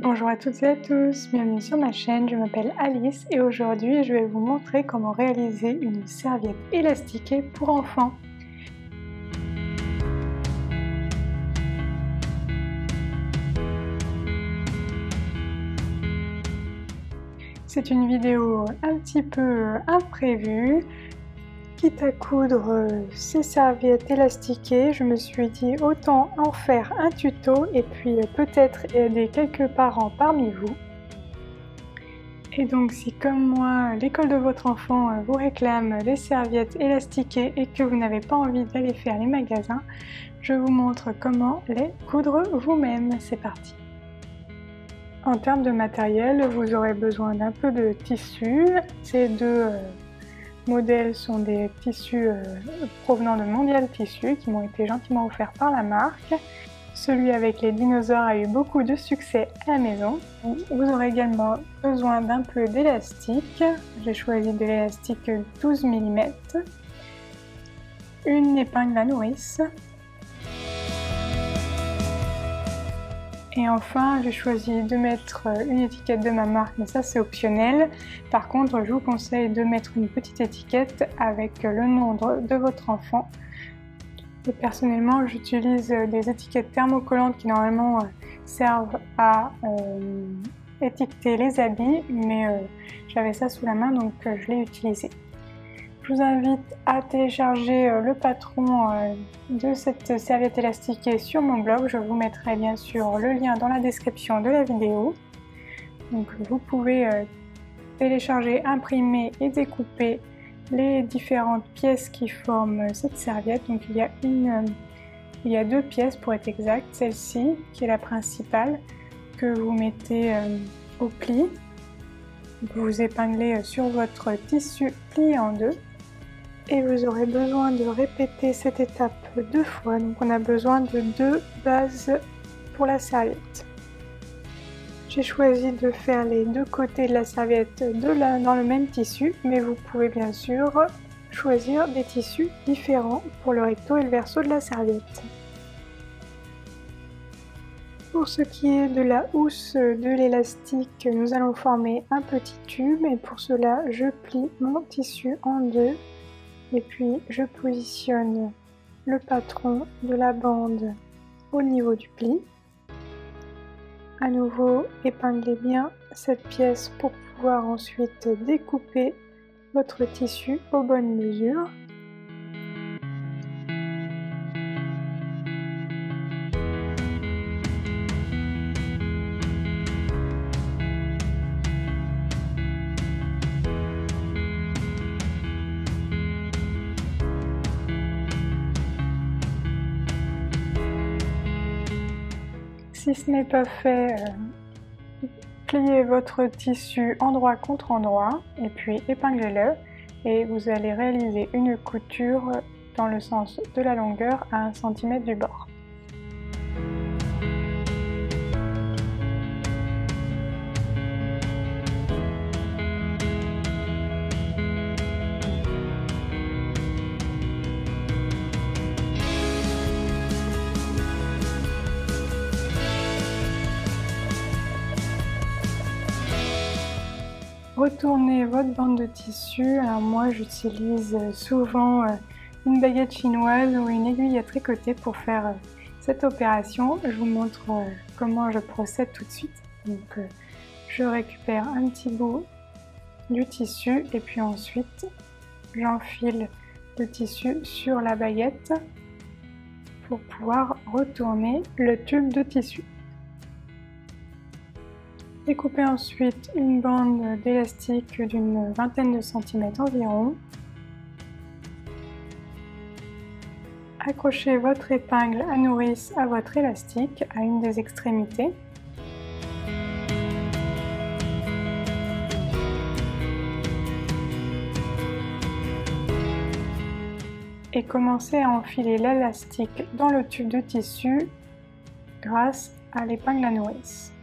Bonjour à toutes et à tous, bienvenue sur ma chaîne, je m'appelle Alice et aujourd'hui je vais vous montrer comment réaliser une serviette élastiquée pour enfants. C'est une vidéo un petit peu imprévue, à coudre ces serviettes élastiquées, je me suis dit autant en faire un tuto et puis peut-être aider quelques parents parmi vous. Et donc si comme moi, l'école de votre enfant vous réclame des serviettes élastiquées et que vous n'avez pas envie d'aller faire les magasins, je vous montre comment les coudre vous-même. C'est parti En termes de matériel, vous aurez besoin d'un peu de tissu. Ces deux modèles sont des tissus euh, provenant de Mondial Tissu qui m'ont été gentiment offerts par la marque. Celui avec les dinosaures a eu beaucoup de succès à la maison. Vous aurez également besoin d'un peu d'élastique. J'ai choisi de l'élastique 12 mm. Une épingle à nourrice, Et enfin, j'ai choisi de mettre une étiquette de ma marque, mais ça c'est optionnel. Par contre, je vous conseille de mettre une petite étiquette avec le nom de votre enfant. Et personnellement, j'utilise des étiquettes thermocollantes qui normalement euh, servent à euh, étiqueter les habits, mais euh, j'avais ça sous la main donc je l'ai utilisé. Je vous invite à télécharger euh, le patron euh, de cette serviette élastiquée sur mon blog. Je vous mettrai bien sûr le lien dans la description de la vidéo. Donc vous pouvez euh, télécharger, imprimer et découper les différentes pièces qui forment cette serviette. Donc il y a une, il y a deux pièces pour être exact. Celle-ci qui est la principale que vous mettez au pli. Vous épinglez sur votre tissu plié en deux et vous aurez besoin de répéter cette étape deux fois. Donc on a besoin de deux bases pour la serviette. J'ai choisi de faire les deux côtés de la serviette de dans le même tissu, mais vous pouvez bien sûr choisir des tissus différents pour le recto et le verso de la serviette. Pour ce qui est de la housse de l'élastique, nous allons former un petit tube et pour cela je plie mon tissu en deux et puis je positionne le patron de la bande au niveau du pli. À nouveau, épinglez bien cette pièce pour pouvoir ensuite découper votre tissu aux bonnes mesures. Si ce n'est pas fait, euh, pliez votre tissu endroit contre endroit et puis épinglez-le et vous allez réaliser une couture dans le sens de la longueur à 1 cm du bord. Retournez votre bande de tissu. Alors moi j'utilise souvent euh, une baguette chinoise ou une aiguille à tricoter pour faire euh, cette opération. Je vous montre euh, comment je procède tout de suite. Donc je récupère un petit bout du tissu et puis ensuite j'enfile le tissu sur la baguette pour pouvoir retourner le tube de tissu. Découpez ensuite une bande d'élastique d'une vingtaine de centimètres environ. Accrochez votre épingle à nourrice à votre élastique à une des extrémités. Et commencez à enfiler l'élastique dans le tube de tissu grâce à l'épingle à nourrice.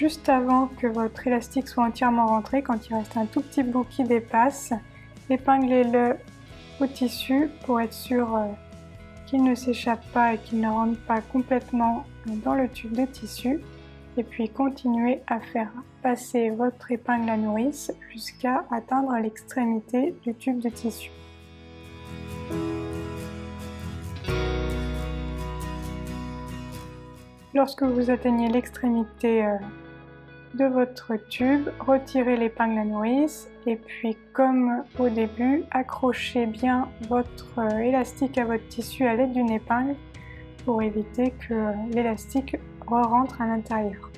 Juste avant que votre élastique soit entièrement rentré, quand il reste un tout petit bout qui dépasse, épinglez-le au tissu pour être sûr euh, qu'il ne s'échappe pas et qu'il ne rentre pas complètement dans le tube de tissu. Et puis continuez à faire passer votre épingle à nourrice jusqu'à atteindre l'extrémité du tube de tissu. Lorsque vous atteignez l'extrémité euh, de votre tube, retirez l'épingle à nourrice et puis comme au début, accrochez bien votre euh, élastique à votre tissu à l'aide d'une épingle pour éviter que euh, l'élastique re-rentre à l'intérieur.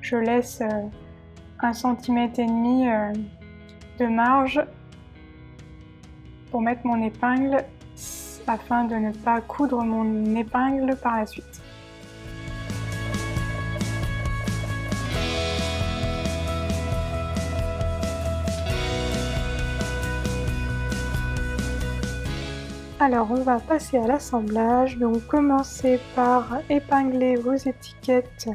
Je laisse un centimètre et demi de marge pour mettre mon épingle afin de ne pas coudre mon épingle par la suite. Alors on va passer à l'assemblage, donc commencez par épingler vos étiquettes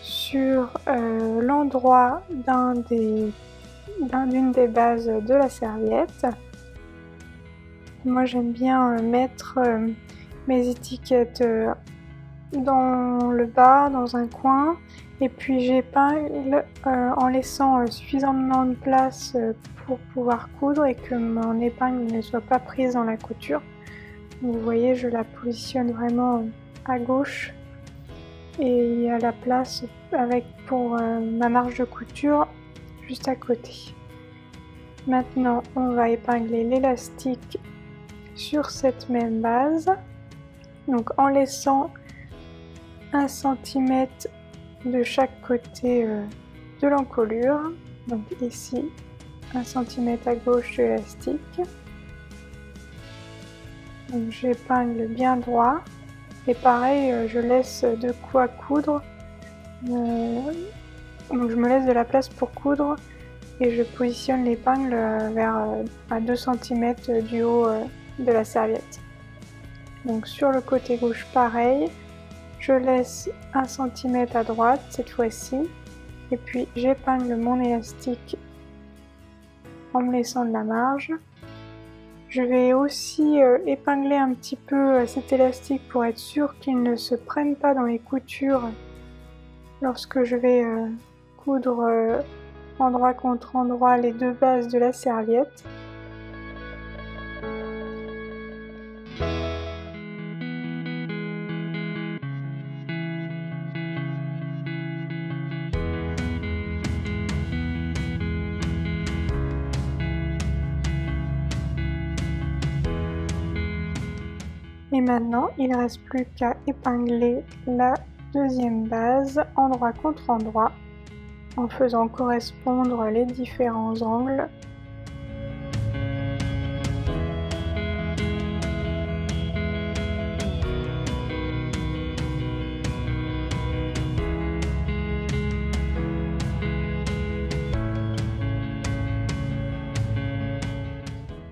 sur euh, l'endroit d'une des, des bases de la serviette. Moi j'aime bien euh, mettre euh, mes étiquettes dans le bas, dans un coin, et puis j'épingle en laissant suffisamment de place pour pouvoir coudre et que mon épingle ne soit pas prise dans la couture. Vous voyez, je la positionne vraiment à gauche et il y a la place avec pour ma marge de couture juste à côté. Maintenant, on va épingler l'élastique sur cette même base. Donc en laissant un centimètre de chaque côté euh, de l'encolure. Donc ici, un centimètre à gauche de l'élastique. J'épingle bien droit. Et pareil, euh, je laisse de quoi coudre. Euh, donc je me laisse de la place pour coudre et je positionne l'épingle vers à 2 cm du haut de la serviette. Donc sur le côté gauche pareil, je laisse un centimètre à droite cette fois-ci et puis j'épingle mon élastique en me laissant de la marge. Je vais aussi euh, épingler un petit peu euh, cet élastique pour être sûr qu'il ne se prenne pas dans les coutures lorsque je vais euh, coudre endroit contre endroit les deux bases de la serviette. Maintenant, il ne reste plus qu'à épingler la deuxième base endroit contre endroit en faisant correspondre les différents angles.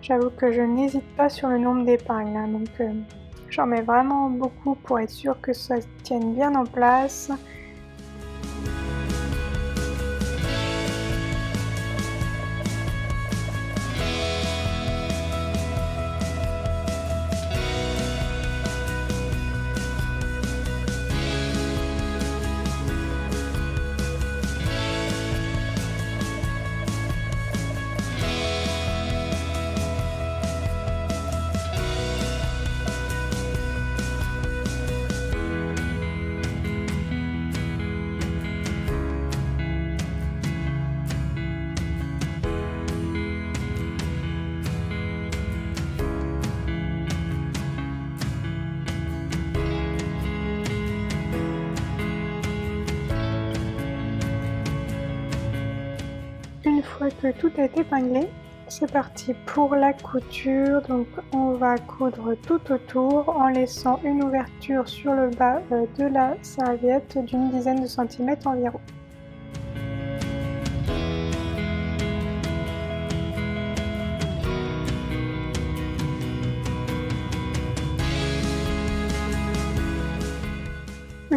J'avoue que je n'hésite pas sur le nombre d'épingles, hein, euh, J'en mets vraiment beaucoup pour être sûr que ça tienne bien en place. Tout été épinglé, c'est parti pour la couture. Donc on va coudre tout autour en laissant une ouverture sur le bas euh, de la serviette d'une dizaine de centimètres environ.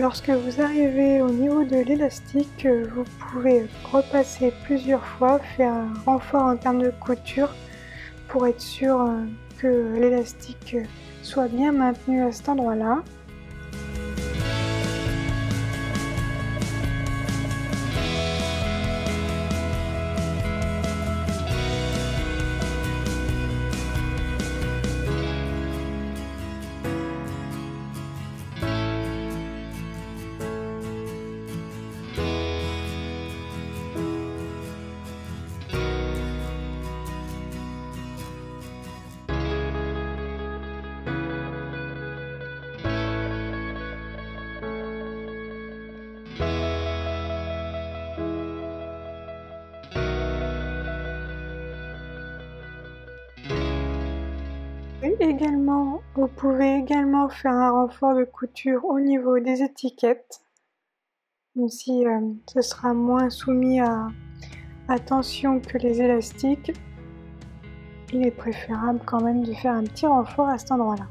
Lorsque vous arrivez au niveau de l'élastique, vous pouvez repasser plusieurs fois, faire un renfort en termes de couture pour être sûr euh, que l'élastique soit bien maintenu à cet endroit-là. Également, vous pouvez également faire un renfort de couture au niveau des étiquettes, même si euh, ce sera moins soumis à, à tension que les élastiques. Il est préférable quand même de faire un petit renfort à cet endroit-là.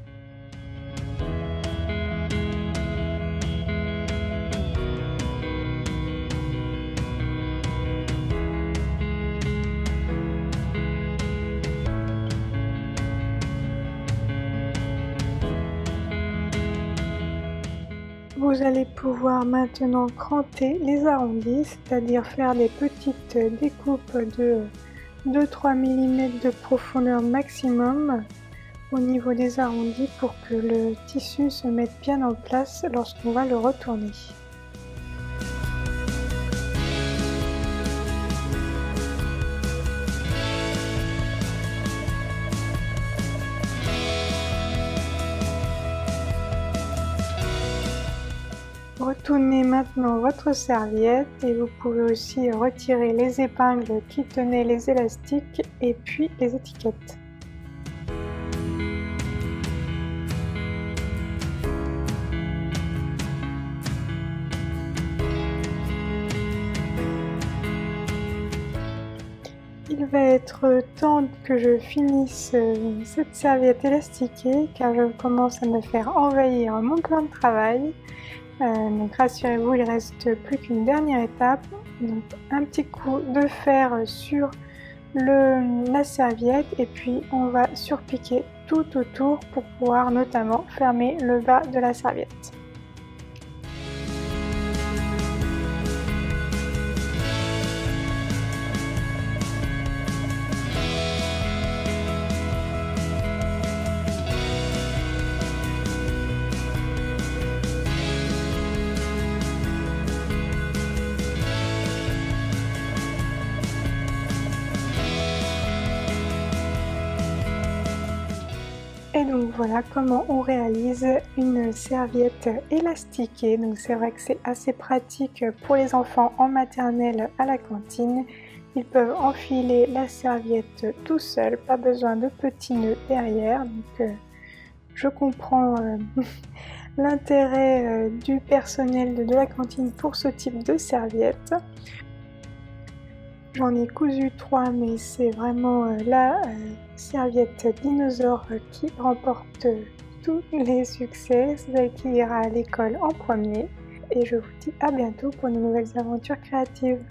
Vous allez pouvoir maintenant cranter les arrondis, c'est-à-dire faire des petites découpes de 2-3 mm de profondeur maximum au niveau des arrondis pour que le tissu se mette bien en place lorsqu'on va le retourner. Retournez maintenant votre serviette et vous pouvez aussi retirer les épingles qui tenaient les élastiques et puis les étiquettes. Il va être temps que je finisse euh, cette serviette élastiquée car je commence à me faire envahir mon plan de travail. Euh, donc rassurez-vous, il reste plus qu'une dernière étape. Donc un petit coup de fer sur le, la serviette et puis on va surpiquer tout autour pour pouvoir notamment fermer le bas de la serviette. Et donc voilà comment on réalise une serviette élastiquée. Donc c'est vrai que c'est assez pratique pour les enfants en maternelle à la cantine. Ils peuvent enfiler la serviette tout seuls, pas besoin de petits nœuds derrière. Euh, je comprends euh, l'intérêt euh, du personnel de la cantine pour ce type de serviette. J'en ai cousu trois, mais c'est vraiment la serviette dinosaure qui remporte tous les succès, celle qui ira à l'école en premier. Et je vous dis à bientôt pour de nouvelles aventures créatives.